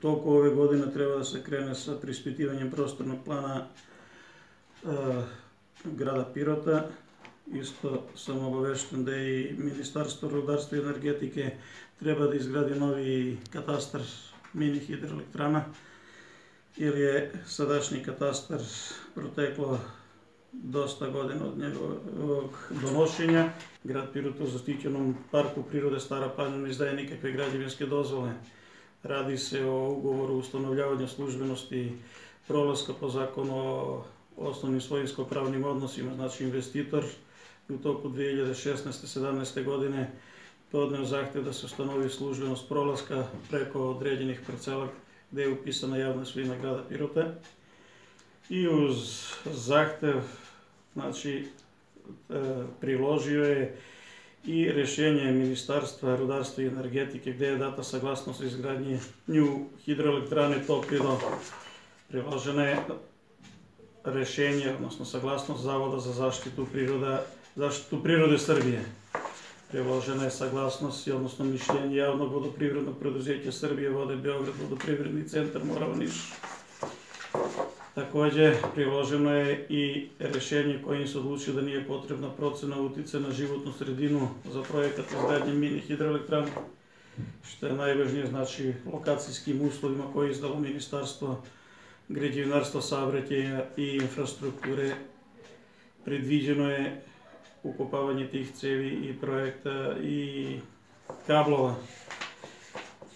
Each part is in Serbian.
toku ove godine treba da se krene sa prispitivanjem prostornog plana e, grada Pirota. Isto sam obavešten da i Ministarstvo rudarstva i energetike treba da izgradi novi katastar mini hidroelektrana, jer je sadašnji katastar proteklo dosta godina od njegovog donošenja. Grad Pirot u zaštićenom parku prirode Stara planina izdaje nikakve građevinske dozvole. Radi se o ugovoru o ustanovljavanju službenosti prolaska po zakonu o osnovnim svojinsko-pravnim odnosima, znači investitor u toku 2016-17. godine podneo zahtev da se ustanovi službenost prolaska preko određenih parcela gde je upisana javna svojina grada Pirota. I uz zahtev, znači, e, priložio je i rešenje Ministarstva rudarstva i energetike gde je data saglasnost izgradnje nju hidroelektrane Toplido. Priložena je rešenje, odnosno saglasnost Zavoda za zaštitu priroda, zaštitu prirode Srbije. Priložena je saglasnost, odnosno mišljenje javnog vodoprivrednog preduzeća Srbije, Vode Beograd, vodoprivredni centar Morava Niš. Takođe, priloženo je i rešenje kojim se odlučio da nije potrebna procena utice na životnu sredinu za projekat izgradnje mini hidroelektrana, što je najvažnije, znači, lokacijskim uslovima koje je izdalo Ministarstvo građevinarstva, saobraćaja i infrastrukture. Predviđeno je ukopavanje tih cevi i projekta i kablova.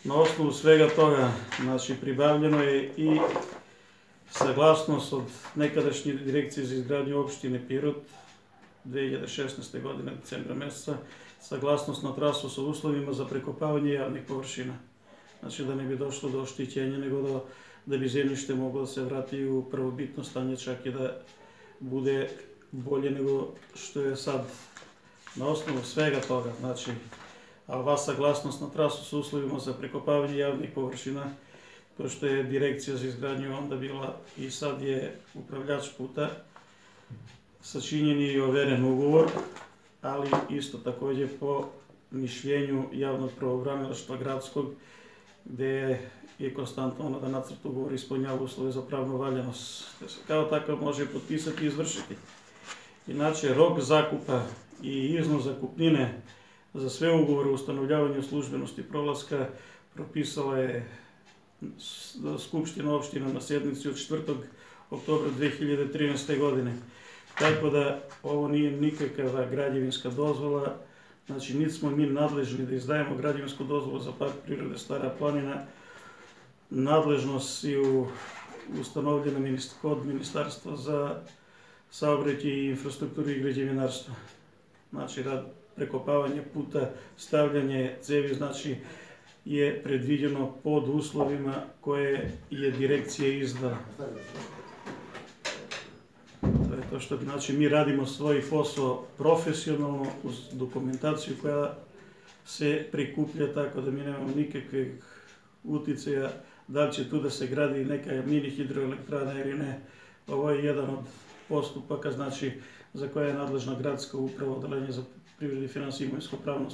Na osnovu svega toga, znači, pribavljeno je i saglasnost od nekadašnje direkcije za izgradnju opštine Pirot 2016. godine, decembra meseca, saglasnost na trasu sa uslovima za prekopavanje javnih površina. Znači da ne bi došlo do oštićenja, nego da, da bi zemljište moglo da se vrati u prvobitno stanje, čak i da bude bolje nego što je sad. Na osnovu svega toga, znači, a ova saglasnost na trasu sa uslovima za prekopavanje javnih površina, pošto je direkcija za izgradnju onda bila i sad je upravljač puta, sačinjen je i overen ugovor, ali isto takođe po mišljenju javnog pravobranilaštva gradskog, gde je konstantno ono da nacrt ugovor ispunjava uslove za pravnu valjanost, te se kao takav može potpisati i izvršiti. Inače, rok zakupa i iznos zakupnine za sve ugovore o ustanovljavanju službenosti prolaska propisala je Skupština opština na sednici od 4. oktobra 2013. godine. Tako da ovo nije nikakva građevinska dozvola, znači niti smo mi nadležni da izdajemo građevinsku dozvolu za park prirode Stara planina, nadležnost je ustanovljena kod Ministarstva za saobraćaj i infrastrukturu i građevinarstvo. Znači rad prekopavanje puta, stavljanje cevi, znači je predviđeno pod uslovima koje je direkcija izdala. To je to što znači mi radimo svoj posao profesionalno uz dokumentaciju koja se prikuplja tako da mi nemamo nikakvih uticaja da li će tu da se gradi neka mini hidroelektrana ili ne. Ovo je jedan od postupaka, znači za koje je nadležna gradska uprava, odelenje za privredi finansije i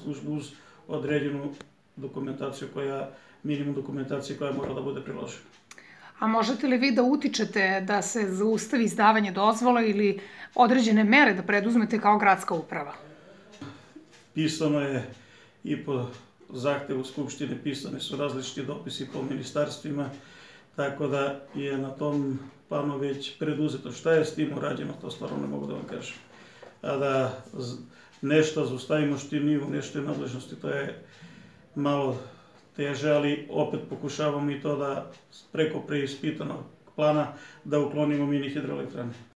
službu uz određenu dokumentaciju koja, minimum dokumentacije koja mora da bude priložena. A možete li vi da utičete da se zaustavi izdavanje dozvola ili određene mere da preduzmete kao gradska uprava? Pisano je i po zahtevu Skupštine, pisane su različiti dopisi po ministarstvima, tako da je na tom planu već preduzeto. Šta je s tim urađeno, to stvarno ne mogu da vam kažem. A da nešto zaustavimo što nije u nešto nadležnosti, to je malo teže, ali opet pokušavamo i to da preko preispitanog plana da uklonimo mini hidroelektrane.